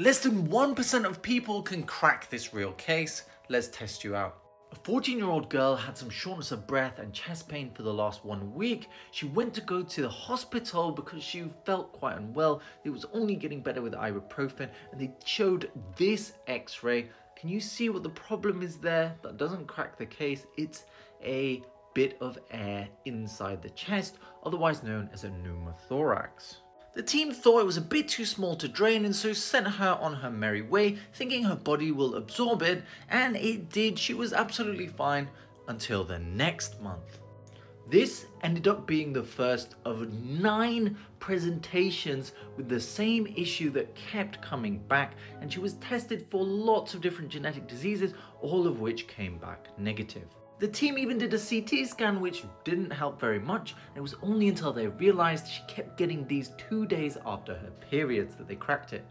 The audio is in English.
Less than 1% of people can crack this real case. Let's test you out. A 14 year old girl had some shortness of breath and chest pain for the last one week. She went to go to the hospital because she felt quite unwell. It was only getting better with ibuprofen and they showed this x ray. Can you see what the problem is there? That doesn't crack the case. It's a bit of air inside the chest, otherwise known as a pneumothorax. The team thought it was a bit too small to drain and so sent her on her merry way, thinking her body will absorb it, and it did. She was absolutely fine until the next month. This ended up being the first of nine presentations with the same issue that kept coming back, and she was tested for lots of different genetic diseases, all of which came back negative. The team even did a CT scan which didn't help very much and it was only until they realised she kept getting these two days after her periods that they cracked it.